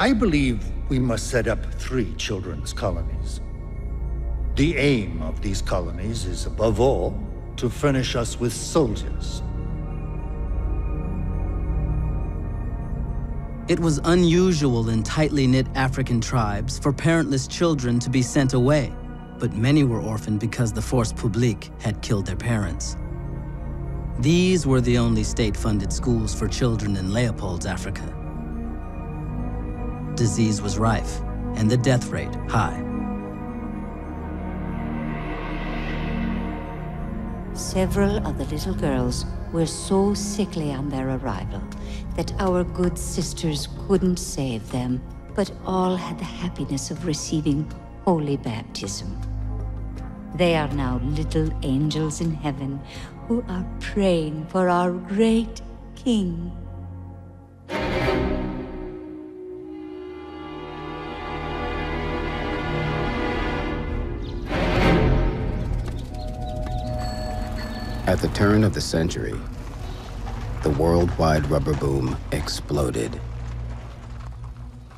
I believe we must set up three children's colonies. The aim of these colonies is, above all, to furnish us with soldiers. It was unusual in tightly knit African tribes for parentless children to be sent away, but many were orphaned because the force publique had killed their parents. These were the only state-funded schools for children in Leopold's Africa. Disease was rife, and the death rate high. Several of the little girls were so sickly on their arrival that our good sisters couldn't save them, but all had the happiness of receiving holy baptism. They are now little angels in heaven who are praying for our great King. At the turn of the century, the worldwide rubber boom exploded.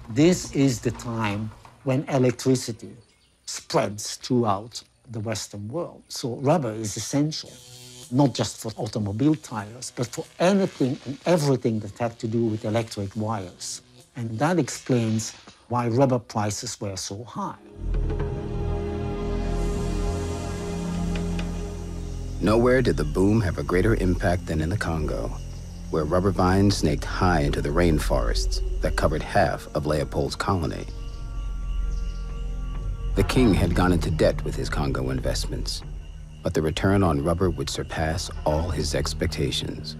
This is the time when electricity spreads throughout the Western world. So rubber is essential, not just for automobile tires, but for anything and everything that had to do with electric wires. And that explains why rubber prices were so high. Nowhere did the boom have a greater impact than in the Congo, where rubber vines snaked high into the rainforests that covered half of Leopold's colony. The king had gone into debt with his Congo investments, but the return on rubber would surpass all his expectations.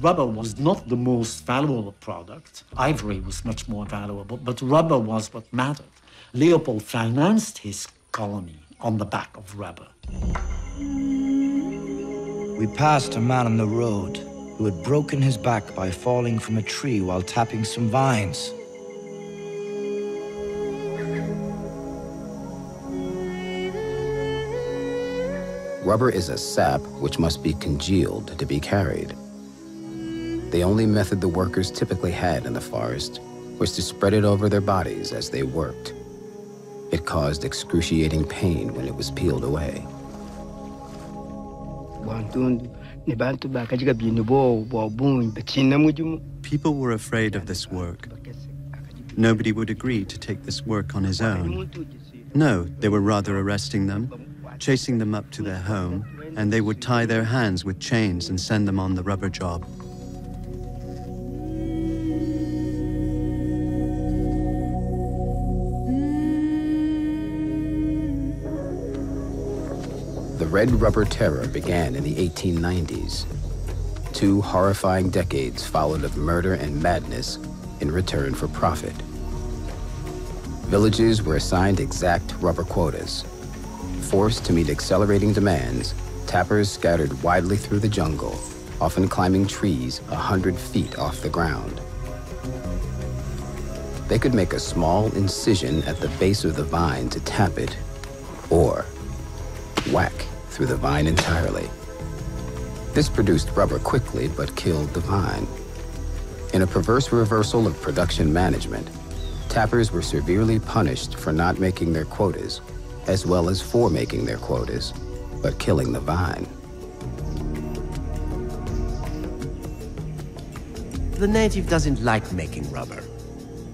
Rubber was not the most valuable product. Ivory was much more valuable, but rubber was what mattered. Leopold financed his colony on the back of rubber. We passed a man on the road who had broken his back by falling from a tree while tapping some vines. Rubber is a sap which must be congealed to be carried. The only method the workers typically had in the forest was to spread it over their bodies as they worked. It caused excruciating pain when it was peeled away. People were afraid of this work. Nobody would agree to take this work on his own. No, they were rather arresting them, chasing them up to their home, and they would tie their hands with chains and send them on the rubber job. Red Rubber Terror began in the 1890s. Two horrifying decades followed of murder and madness in return for profit. Villages were assigned exact rubber quotas. Forced to meet accelerating demands, tappers scattered widely through the jungle, often climbing trees a hundred feet off the ground. They could make a small incision at the base of the vine to tap it, or whack through the vine entirely. This produced rubber quickly, but killed the vine. In a perverse reversal of production management, tappers were severely punished for not making their quotas, as well as for making their quotas, but killing the vine. The native doesn't like making rubber.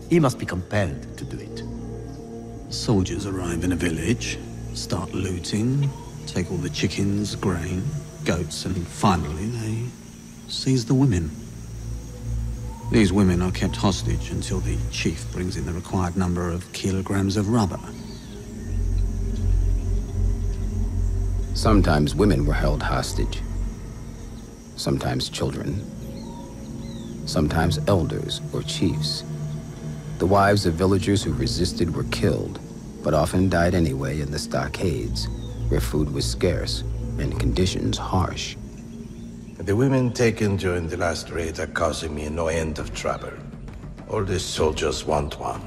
He must be compelled to do it. Soldiers arrive in a village, start looting, take all the chickens, grain, goats, and finally they seize the women. These women are kept hostage until the chief brings in the required number of kilograms of rubber. Sometimes women were held hostage. Sometimes children. Sometimes elders or chiefs. The wives of villagers who resisted were killed, but often died anyway in the stockades, where food was scarce and conditions harsh. The women taken during the last raid are causing me no end of trouble. All these soldiers want one.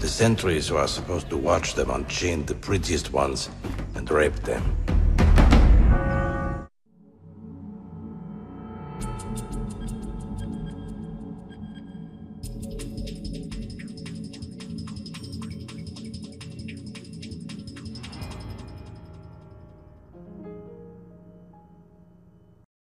The sentries who are supposed to watch them unchain the prettiest ones and rape them.